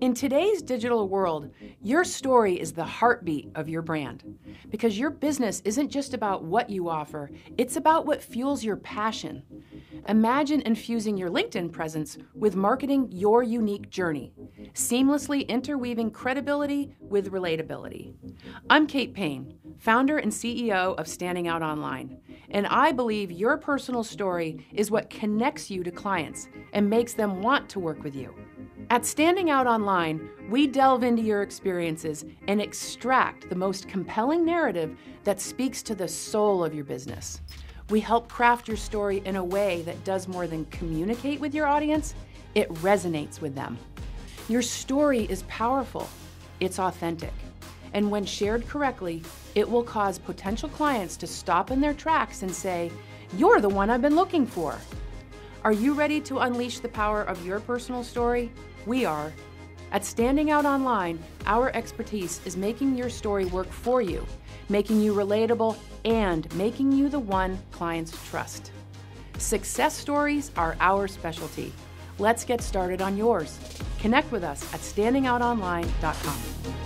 In today's digital world, your story is the heartbeat of your brand. Because your business isn't just about what you offer, it's about what fuels your passion. Imagine infusing your LinkedIn presence with marketing your unique journey, seamlessly interweaving credibility with relatability. I'm Kate Paine, founder and CEO of Standing Out Online, and I believe your personal story is what connects you to clients and makes them want to work with you. At Standing Out Online, we delve into your experiences and extract the most compelling narrative that speaks to the soul of your business. We help craft your story in a way that does more than communicate with your audience, it resonates with them. Your story is powerful, it's authentic, and when shared correctly, it will cause potential clients to stop in their tracks and say, You're the one I've been looking for. Are you ready to unleash the power of your personal story? We are. At Standing Out Online, our expertise is making your story work for you, making you relatable, and making you the one clients trust. Success stories are our specialty. Let's get started on yours. Connect with us at standingoutonline.com.